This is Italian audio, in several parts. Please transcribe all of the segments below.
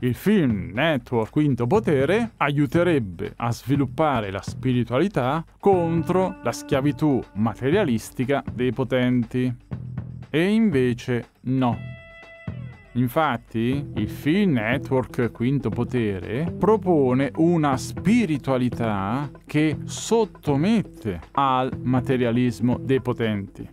Il film Network Quinto Potere aiuterebbe a sviluppare la spiritualità contro la schiavitù materialistica dei potenti. E invece no. Infatti, il film Network Quinto Potere propone una spiritualità che sottomette al materialismo dei potenti.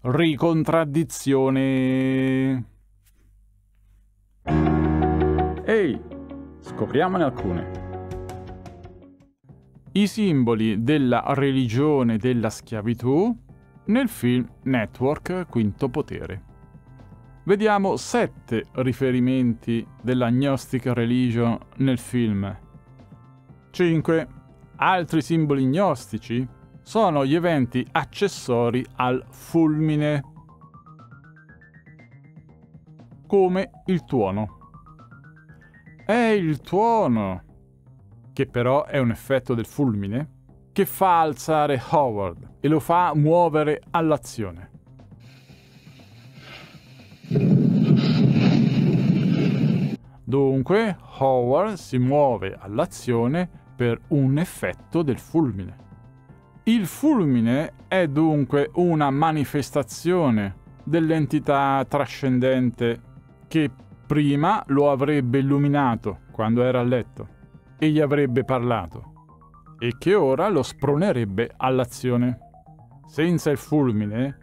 Ricontraddizione. Scopriamone alcune. I simboli della religione della schiavitù nel film Network Quinto Potere. Vediamo sette riferimenti della Gnostic Religion nel film. 5. Altri simboli gnostici sono gli eventi accessori al fulmine, come il tuono. È il tuono, che però è un effetto del fulmine, che fa alzare Howard e lo fa muovere all'azione. Dunque, Howard si muove all'azione per un effetto del fulmine. Il fulmine è dunque una manifestazione dell'entità trascendente che prima lo avrebbe illuminato quando era a letto e gli avrebbe parlato e che ora lo spronerebbe all'azione. Senza il fulmine,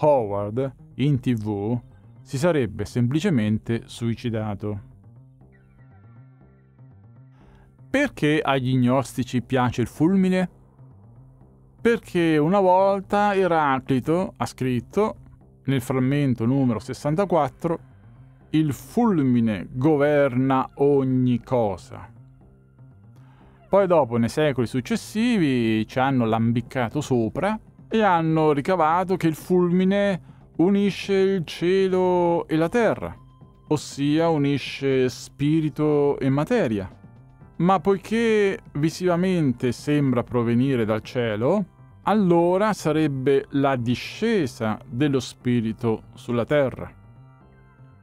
Howard in tv si sarebbe semplicemente suicidato. Perché agli gnostici piace il fulmine? Perché una volta Eraclito ha scritto nel frammento numero 64 il fulmine governa ogni cosa. Poi dopo, nei secoli successivi, ci hanno lambiccato sopra e hanno ricavato che il fulmine unisce il cielo e la terra, ossia unisce spirito e materia. Ma poiché visivamente sembra provenire dal cielo, allora sarebbe la discesa dello spirito sulla terra.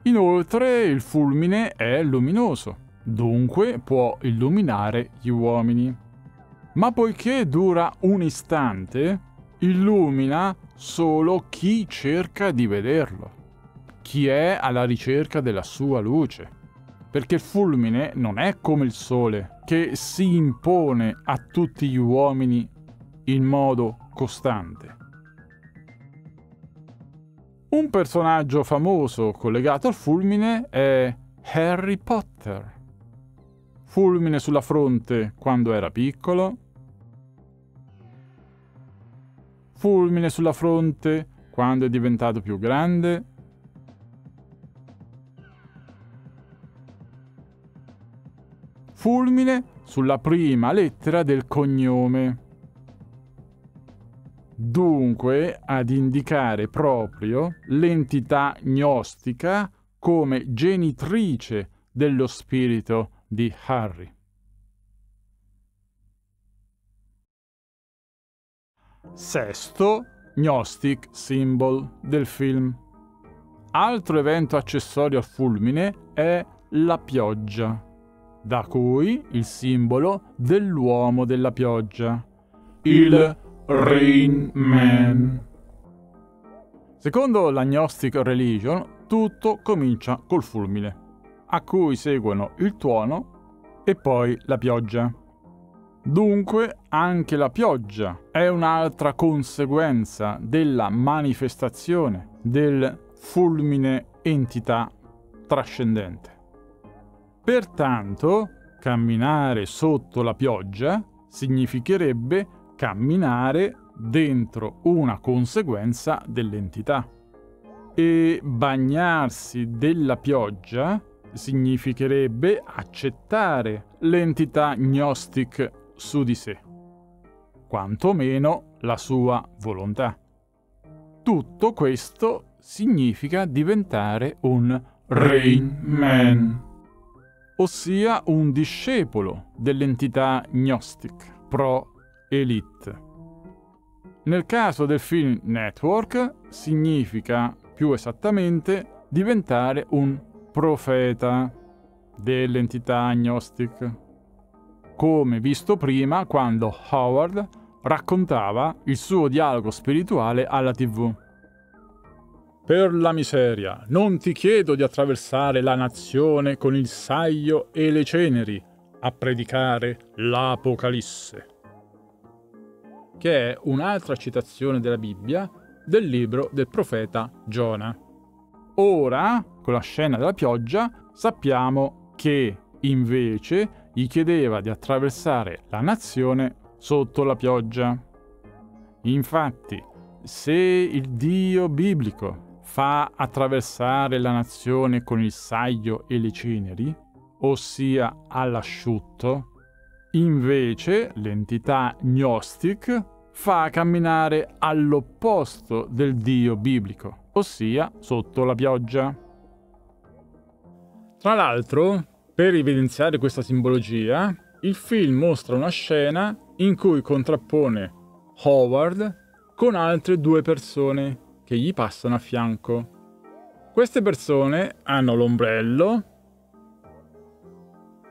Inoltre il fulmine è luminoso dunque può illuminare gli uomini. Ma poiché dura un istante, illumina solo chi cerca di vederlo, chi è alla ricerca della sua luce. Perché il fulmine non è come il sole, che si impone a tutti gli uomini in modo costante. Un personaggio famoso collegato al fulmine è Harry Potter. Fulmine sulla fronte quando era piccolo, fulmine sulla fronte quando è diventato più grande, fulmine sulla prima lettera del cognome. Dunque ad indicare proprio l'entità gnostica come genitrice dello spirito di Harry. Sesto, Gnostic Symbol del film. Altro evento accessorio al fulmine è la pioggia, da cui il simbolo dell'uomo della pioggia, il Rain Man. Secondo la Gnostic Religion, tutto comincia col fulmine a cui seguono il tuono e poi la pioggia. Dunque anche la pioggia è un'altra conseguenza della manifestazione del fulmine entità trascendente. Pertanto, camminare sotto la pioggia significherebbe camminare dentro una conseguenza dell'entità. E bagnarsi della pioggia significherebbe accettare l'entità gnostic su di sé, quantomeno la sua volontà. Tutto questo significa diventare un Rain Man, ossia un discepolo dell'entità gnostic, pro elite. Nel caso del film Network significa più esattamente diventare un profeta, dell'entità agnostic, come visto prima quando Howard raccontava il suo dialogo spirituale alla tv. Per la miseria, non ti chiedo di attraversare la nazione con il saio e le ceneri a predicare l'Apocalisse, che è un'altra citazione della Bibbia del libro del profeta Giona. Ora, con la scena della pioggia, sappiamo che invece gli chiedeva di attraversare la nazione sotto la pioggia. Infatti, se il Dio biblico fa attraversare la nazione con il saio e le ceneri, ossia all'asciutto, invece l'entità gnostic fa camminare all'opposto del Dio biblico, ossia sotto la pioggia. Tra l'altro, per evidenziare questa simbologia, il film mostra una scena in cui contrappone Howard con altre due persone che gli passano a fianco. Queste persone hanno l'ombrello,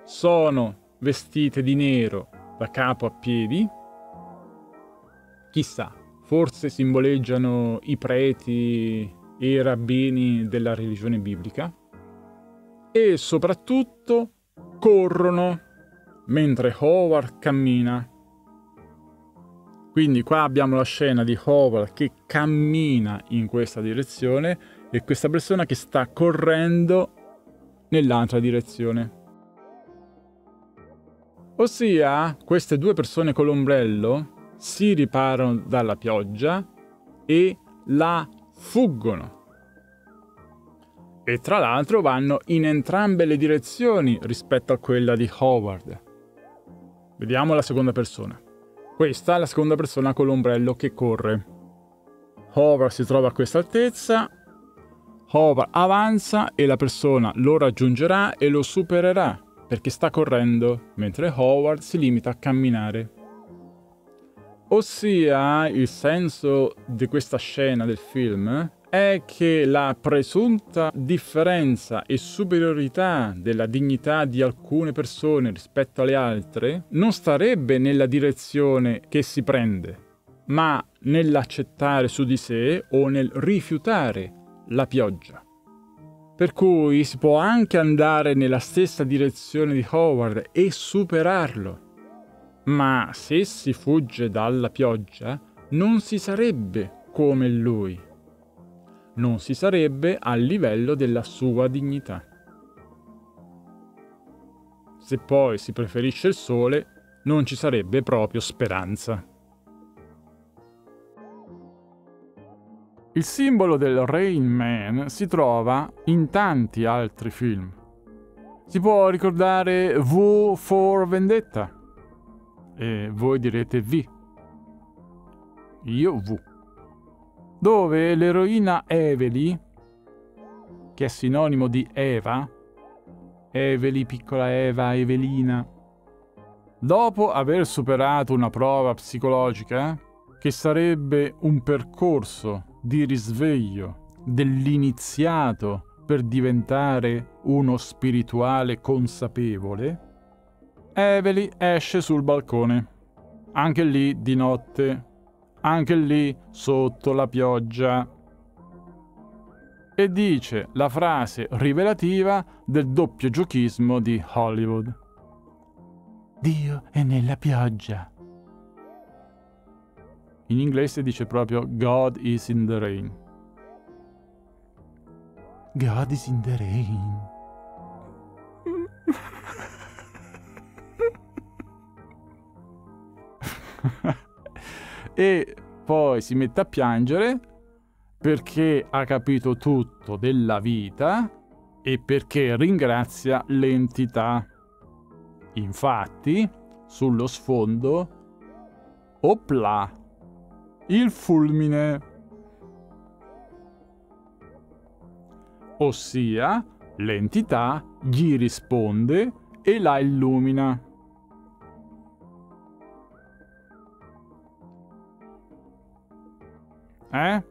sono vestite di nero da capo a piedi, chissà, forse simboleggiano i preti e i rabbini della religione biblica, e soprattutto corrono mentre Howard cammina. Quindi qua abbiamo la scena di Howard che cammina in questa direzione e questa persona che sta correndo nell'altra direzione. Ossia, queste due persone con l'ombrello si riparano dalla pioggia e la fuggono. E tra l'altro vanno in entrambe le direzioni rispetto a quella di Howard. Vediamo la seconda persona. Questa è la seconda persona con l'ombrello che corre. Howard si trova a questa altezza, Howard avanza e la persona lo raggiungerà e lo supererà perché sta correndo, mentre Howard si limita a camminare. Ossia, il senso di questa scena del film è che la presunta differenza e superiorità della dignità di alcune persone rispetto alle altre non starebbe nella direzione che si prende, ma nell'accettare su di sé o nel rifiutare la pioggia. Per cui si può anche andare nella stessa direzione di Howard e superarlo. Ma se si fugge dalla pioggia, non si sarebbe come lui non si sarebbe al livello della sua dignità. Se poi si preferisce il sole, non ci sarebbe proprio speranza. Il simbolo del Rain Man si trova in tanti altri film. Si può ricordare V for Vendetta. E voi direte V. Io V dove l'eroina Evely, che è sinonimo di Eva, Evely, piccola Eva, Evelina, dopo aver superato una prova psicologica, che sarebbe un percorso di risveglio dell'iniziato per diventare uno spirituale consapevole, Evely esce sul balcone, anche lì di notte anche lì sotto la pioggia. E dice la frase rivelativa del doppio giochismo di Hollywood. Dio è nella pioggia. In inglese dice proprio God is in the rain. God is in the rain. e poi si mette a piangere perché ha capito tutto della vita e perché ringrazia l'entità. Infatti, sullo sfondo, opla, il fulmine. Ossia, l'entità gli risponde e la illumina. Eh?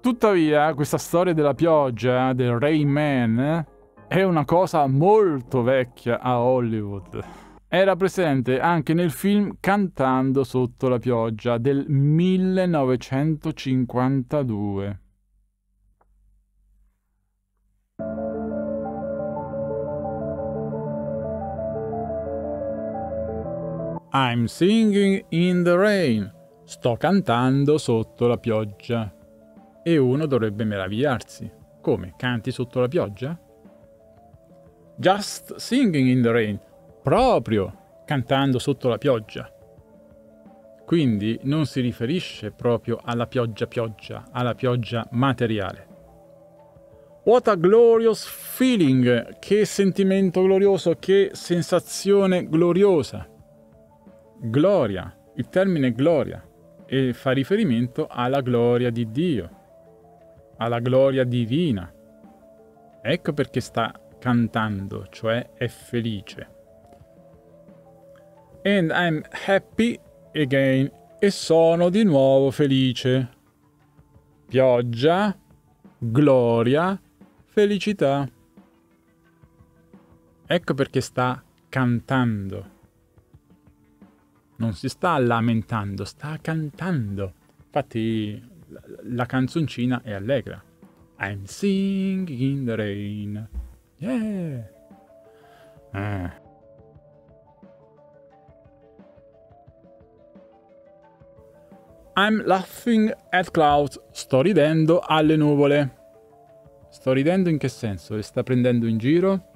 Tuttavia, questa storia della pioggia, del Rain Man, è una cosa molto vecchia a Hollywood. Era presente anche nel film Cantando sotto la pioggia del 1952. I'm singing in the rain. Sto cantando sotto la pioggia. E uno dovrebbe meravigliarsi. Come? Canti sotto la pioggia? Just singing in the rain. Proprio cantando sotto la pioggia. Quindi non si riferisce proprio alla pioggia pioggia, alla pioggia materiale. What a glorious feeling! Che sentimento glorioso, che sensazione gloriosa gloria, il termine gloria, e fa riferimento alla gloria di Dio, alla gloria divina. Ecco perché sta cantando, cioè è felice. And I'm happy again e sono di nuovo felice. Pioggia, gloria, felicità. Ecco perché sta cantando non si sta lamentando, sta cantando. Infatti la canzoncina è allegra. I'm singing in the rain. Yeah. Eh. I'm laughing at clouds. Sto ridendo alle nuvole. Sto ridendo in che senso? Le sta prendendo in giro?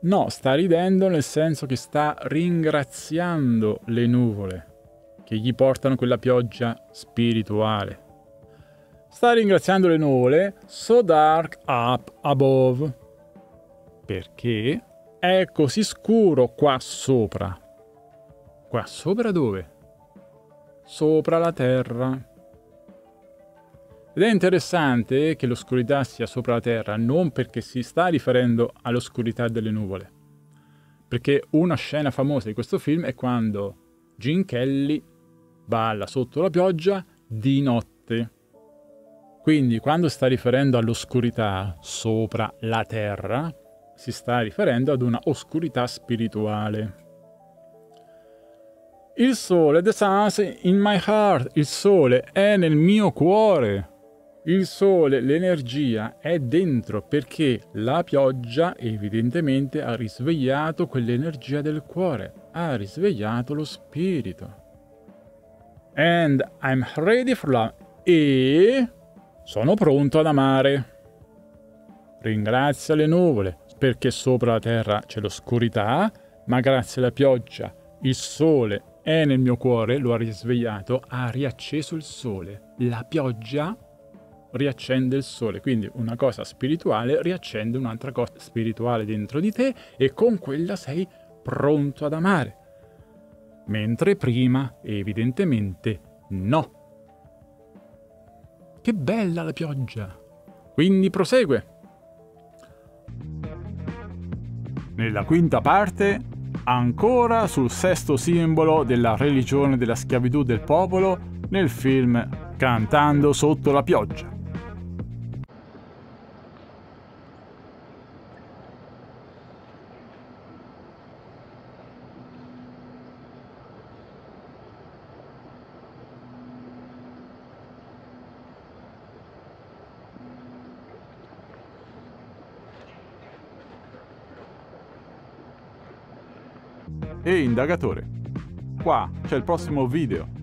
No, sta ridendo nel senso che sta ringraziando le nuvole che gli portano quella pioggia spirituale. Sta ringraziando le nuvole so dark up above perché è così scuro qua sopra. Qua sopra dove? Sopra la terra. Ed è interessante che l'oscurità sia sopra la Terra non perché si sta riferendo all'oscurità delle nuvole, perché una scena famosa di questo film è quando Gene Kelly balla sotto la pioggia di notte. Quindi quando sta riferendo all'oscurità sopra la Terra, si sta riferendo ad una oscurità spirituale. Il sole, the sun in my heart, il sole è nel mio cuore. Il sole, l'energia è dentro perché la pioggia evidentemente ha risvegliato quell'energia del cuore, ha risvegliato lo spirito. And I'm ready for love. E sono pronto ad amare. Ringrazia le nuvole perché sopra la terra c'è l'oscurità, ma grazie alla pioggia il sole è nel mio cuore, lo ha risvegliato, ha riacceso il sole. La pioggia riaccende il sole, quindi una cosa spirituale riaccende un'altra cosa spirituale dentro di te e con quella sei pronto ad amare. Mentre prima, evidentemente, no. Che bella la pioggia! Quindi prosegue. Nella quinta parte, ancora sul sesto simbolo della religione della schiavitù del popolo nel film Cantando sotto la pioggia. Ehi indagatore, qua c'è il prossimo video.